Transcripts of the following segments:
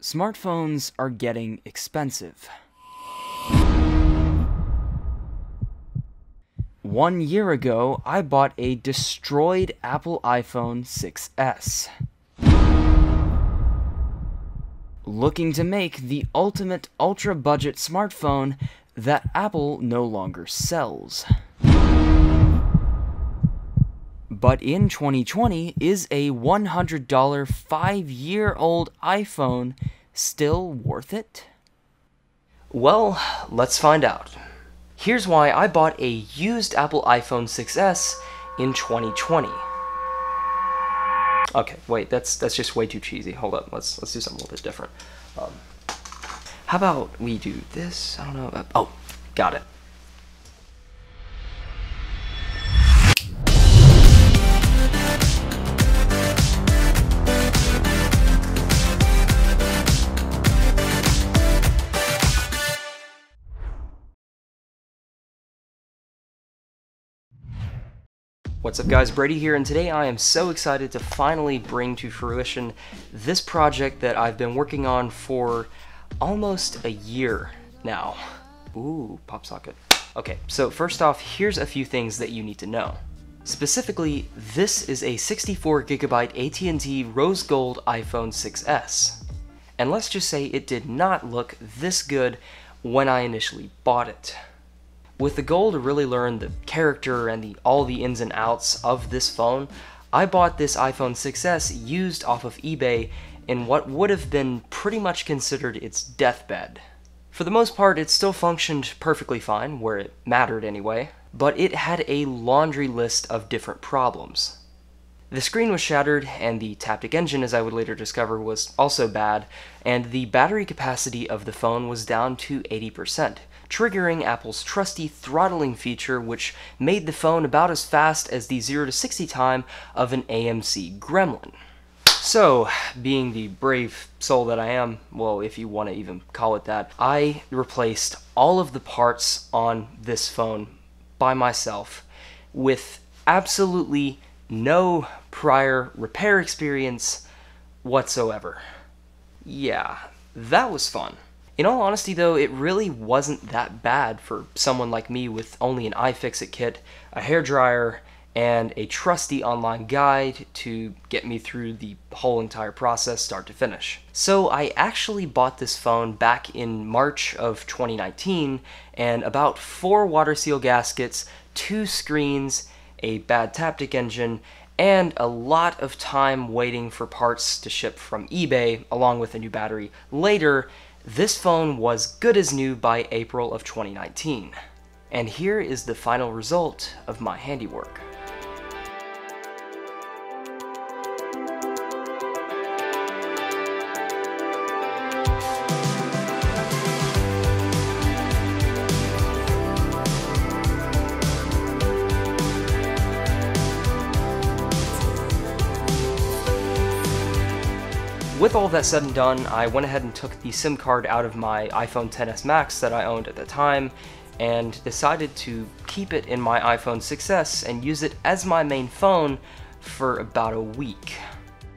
Smartphones are getting expensive. One year ago, I bought a destroyed Apple iPhone 6s. Looking to make the ultimate ultra budget smartphone that Apple no longer sells. But in 2020, is a $100 five year old iPhone still worth it? Well, let's find out. Here's why I bought a used Apple iPhone 6s in 2020. Okay, wait, that's that's just way too cheesy. Hold up, let's let's do something a little bit different. Um, how about we do this? I don't know. Uh, oh, got it. What's up guys, Brady here, and today I am so excited to finally bring to fruition this project that I've been working on for almost a year now. Ooh, pop socket. Okay, so first off, here's a few things that you need to know. Specifically, this is a 64GB AT&T Rose Gold iPhone 6s. And let's just say it did not look this good when I initially bought it. With the goal to really learn the character and the all the ins and outs of this phone, I bought this iPhone 6s used off of eBay in what would have been pretty much considered its deathbed. For the most part, it still functioned perfectly fine, where it mattered anyway, but it had a laundry list of different problems. The screen was shattered, and the Taptic engine, as I would later discover, was also bad, and the battery capacity of the phone was down to 80%, triggering Apple's trusty throttling feature, which made the phone about as fast as the 0 to 60 time of an AMC Gremlin. So, being the brave soul that I am, well, if you want to even call it that, I replaced all of the parts on this phone by myself with absolutely no prior repair experience whatsoever. Yeah, that was fun. In all honesty, though, it really wasn't that bad for someone like me with only an iFixit kit, a hairdryer, and a trusty online guide to get me through the whole entire process start to finish. So I actually bought this phone back in March of 2019 and about four water seal gaskets, two screens, a bad Taptic engine, and a lot of time waiting for parts to ship from eBay along with a new battery later this phone was good as new by April of 2019. And here is the final result of my handiwork. With all that said and done, I went ahead and took the SIM card out of my iPhone XS Max that I owned at the time and decided to keep it in my iPhone 6s and use it as my main phone for about a week.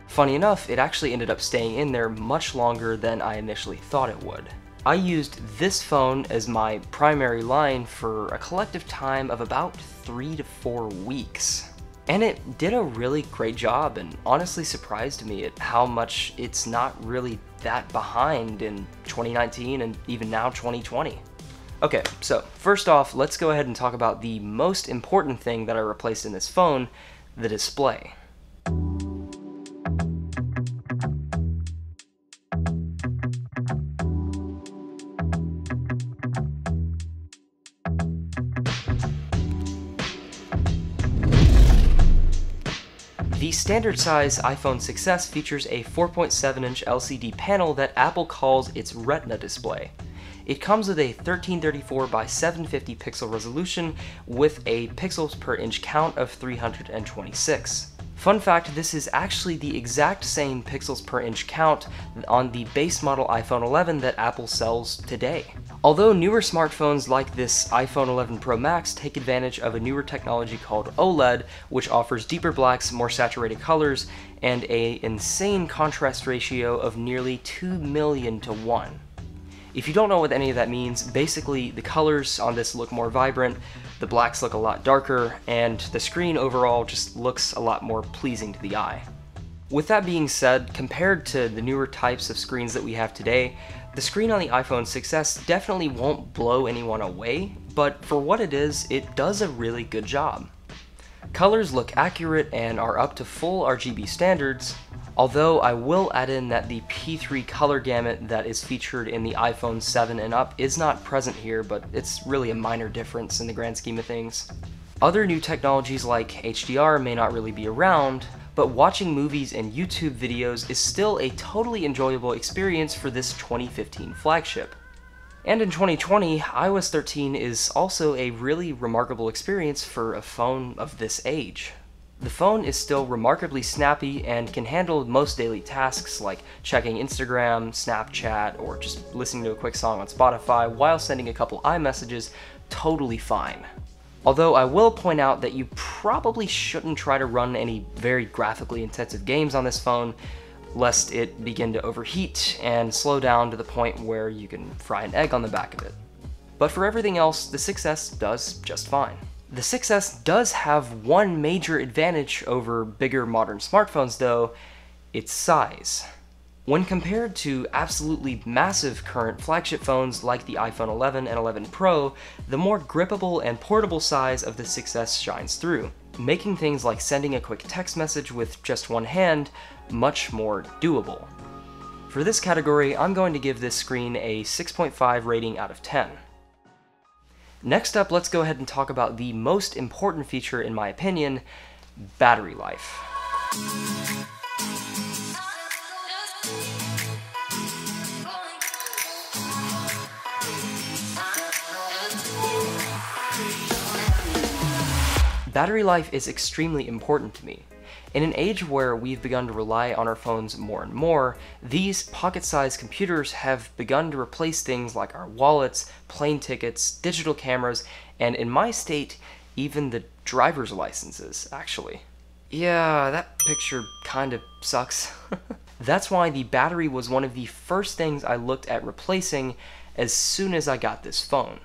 Funny enough, it actually ended up staying in there much longer than I initially thought it would. I used this phone as my primary line for a collective time of about three to four weeks. And it did a really great job and honestly surprised me at how much it's not really that behind in 2019 and even now 2020. Okay, so first off, let's go ahead and talk about the most important thing that I replaced in this phone, the display. Standard size iPhone 6s features a 4.7 inch LCD panel that Apple calls its Retina display. It comes with a 1334 by 750 pixel resolution with a pixels per inch count of 326. Fun fact, this is actually the exact same pixels per inch count on the base model iPhone 11 that Apple sells today. Although newer smartphones like this iPhone 11 Pro Max take advantage of a newer technology called OLED, which offers deeper blacks, more saturated colors, and a insane contrast ratio of nearly 2 million to 1. If you don't know what any of that means, basically the colors on this look more vibrant, the blacks look a lot darker, and the screen overall just looks a lot more pleasing to the eye. With that being said, compared to the newer types of screens that we have today, the screen on the iPhone 6s definitely won't blow anyone away, but for what it is, it does a really good job. Colors look accurate and are up to full RGB standards, although I will add in that the P3 color gamut that is featured in the iPhone 7 and up is not present here, but it's really a minor difference in the grand scheme of things. Other new technologies like HDR may not really be around, but watching movies and YouTube videos is still a totally enjoyable experience for this 2015 flagship. And in 2020, iOS 13 is also a really remarkable experience for a phone of this age. The phone is still remarkably snappy and can handle most daily tasks like checking Instagram, Snapchat, or just listening to a quick song on Spotify while sending a couple iMessages totally fine. Although I will point out that you probably shouldn't try to run any very graphically intensive games on this phone, lest it begin to overheat and slow down to the point where you can fry an egg on the back of it. But for everything else, the 6S does just fine. The 6S does have one major advantage over bigger modern smartphones though, its size. When compared to absolutely massive current flagship phones like the iPhone 11 and 11 Pro, the more grippable and portable size of the 6S shines through, making things like sending a quick text message with just one hand much more doable. For this category, I'm going to give this screen a 6.5 rating out of 10. Next up, let's go ahead and talk about the most important feature in my opinion, battery life. Battery life is extremely important to me. In an age where we've begun to rely on our phones more and more, these pocket-sized computers have begun to replace things like our wallets, plane tickets, digital cameras, and in my state, even the driver's licenses, actually. Yeah, that picture kinda sucks. That's why the battery was one of the first things I looked at replacing as soon as I got this phone.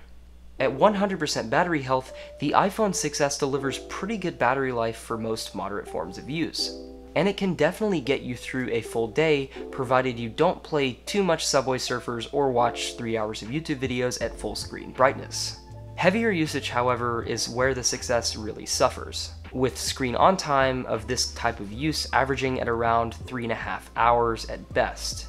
At 100% battery health, the iPhone 6s delivers pretty good battery life for most moderate forms of use. And it can definitely get you through a full day, provided you don't play too much Subway Surfers or watch 3 hours of YouTube videos at full screen brightness. Heavier usage, however, is where the 6s really suffers, with screen on time of this type of use averaging at around 3.5 hours at best.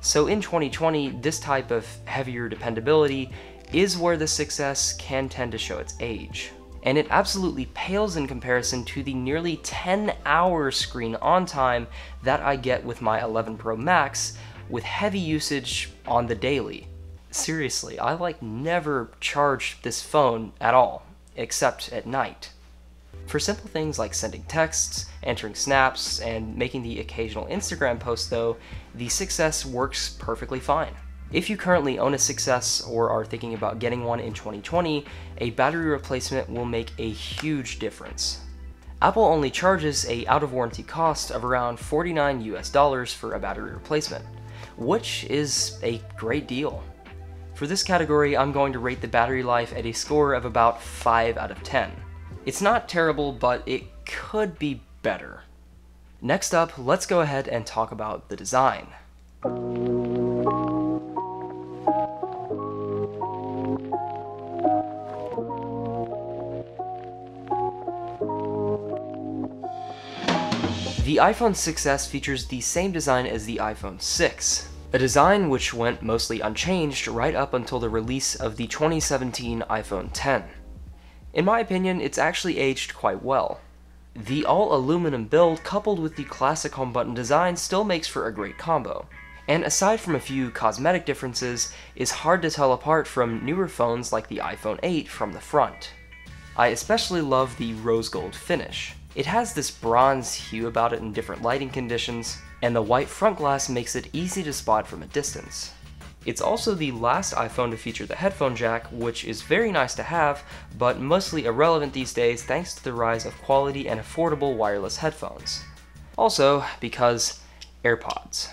So in 2020, this type of heavier dependability is where the 6S can tend to show its age. And it absolutely pales in comparison to the nearly 10 hour screen on time that I get with my 11 Pro Max with heavy usage on the daily. Seriously, I like never charge this phone at all, except at night. For simple things like sending texts, entering snaps, and making the occasional Instagram post though, the 6S works perfectly fine. If you currently own a 6S or are thinking about getting one in 2020, a battery replacement will make a huge difference. Apple only charges a out of warranty cost of around 49 US dollars for a battery replacement, which is a great deal. For this category, I'm going to rate the battery life at a score of about 5 out of 10. It's not terrible, but it could be better. Next up, let's go ahead and talk about the design. The iPhone 6s features the same design as the iPhone 6, a design which went mostly unchanged right up until the release of the 2017 iPhone 10. In my opinion, it's actually aged quite well. The all aluminum build coupled with the classic home button design still makes for a great combo, and aside from a few cosmetic differences, is hard to tell apart from newer phones like the iPhone 8 from the front. I especially love the rose gold finish. It has this bronze hue about it in different lighting conditions, and the white front glass makes it easy to spot from a distance. It's also the last iPhone to feature the headphone jack, which is very nice to have, but mostly irrelevant these days thanks to the rise of quality and affordable wireless headphones. Also, because AirPods.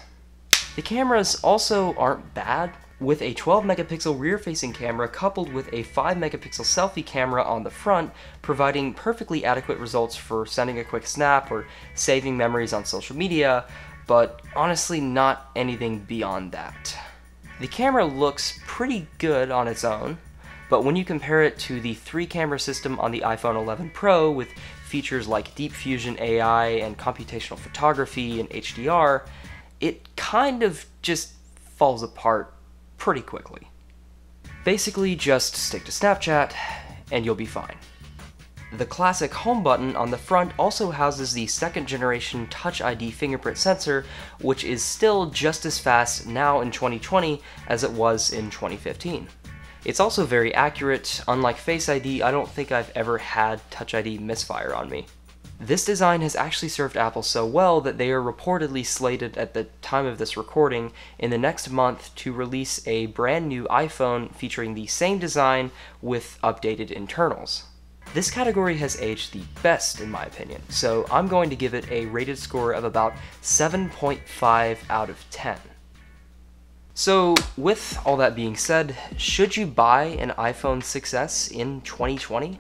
The cameras also aren't bad, with a 12 megapixel rear facing camera coupled with a 5 megapixel selfie camera on the front, providing perfectly adequate results for sending a quick snap or saving memories on social media, but honestly not anything beyond that. The camera looks pretty good on its own, but when you compare it to the three camera system on the iPhone 11 Pro with features like Deep Fusion AI and computational photography and HDR, it kind of just falls apart pretty quickly. Basically, just stick to Snapchat and you'll be fine. The classic home button on the front also houses the second generation Touch ID fingerprint sensor, which is still just as fast now in 2020 as it was in 2015. It's also very accurate, unlike Face ID, I don't think I've ever had Touch ID misfire on me. This design has actually served Apple so well that they are reportedly slated at the time of this recording in the next month to release a brand new iPhone featuring the same design with updated internals. This category has aged the best in my opinion, so I'm going to give it a rated score of about 7.5 out of 10. So, with all that being said, should you buy an iPhone 6s in 2020?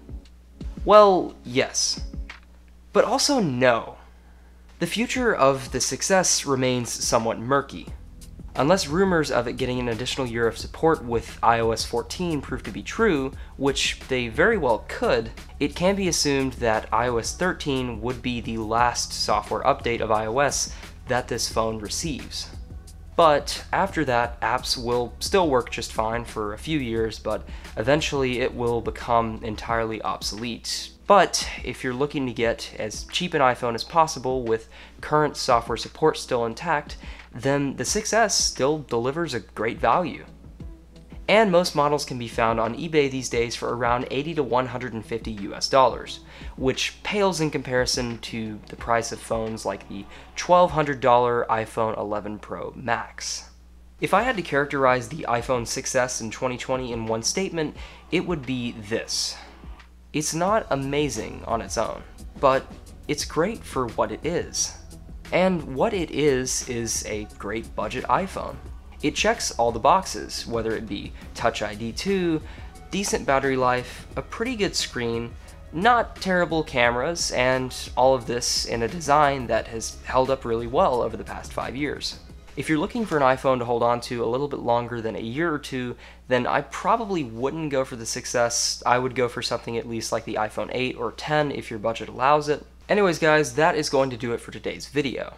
Well, yes. But also no. The future of the 6S remains somewhat murky. Unless rumors of it getting an additional year of support with iOS 14 prove to be true, which they very well could, it can be assumed that iOS 13 would be the last software update of iOS that this phone receives. But after that, apps will still work just fine for a few years, but eventually it will become entirely obsolete. But if you're looking to get as cheap an iPhone as possible with current software support still intact, then the 6S still delivers a great value. And most models can be found on eBay these days for around 80 to 150 US dollars, which pales in comparison to the price of phones like the $1200 iPhone 11 Pro Max. If I had to characterize the iPhone 6S in 2020 in one statement, it would be this. It's not amazing on its own, but it's great for what it is. And what it is, is a great budget iPhone. It checks all the boxes, whether it be Touch ID 2, decent battery life, a pretty good screen, not terrible cameras, and all of this in a design that has held up really well over the past five years. If you're looking for an iPhone to hold on to a little bit longer than a year or two, then I probably wouldn't go for the 6S. I would go for something at least like the iPhone 8 or 10 if your budget allows it. Anyways guys, that is going to do it for today's video.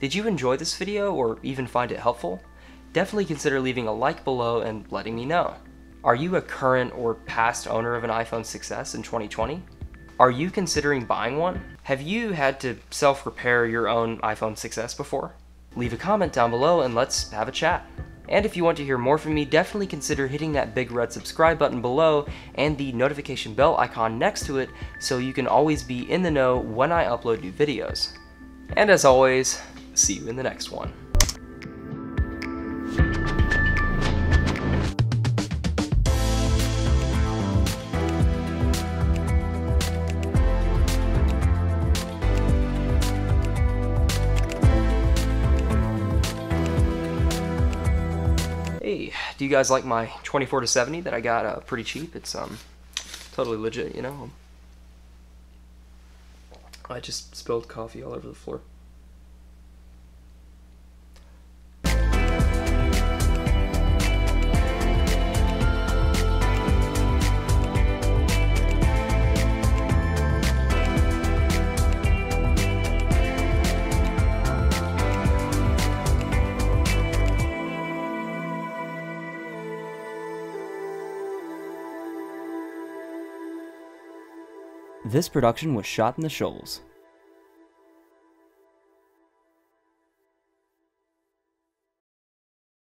Did you enjoy this video or even find it helpful? Definitely consider leaving a like below and letting me know. Are you a current or past owner of an iPhone 6s in 2020? Are you considering buying one? Have you had to self-repair your own iPhone 6s before? Leave a comment down below and let's have a chat. And if you want to hear more from me, definitely consider hitting that big red subscribe button below and the notification bell icon next to it so you can always be in the know when I upload new videos. And as always, see you in the next one. You guys like my 24 to 70 that I got uh, pretty cheap? It's um totally legit, you know. I just spilled coffee all over the floor. This production was shot in the Shoals.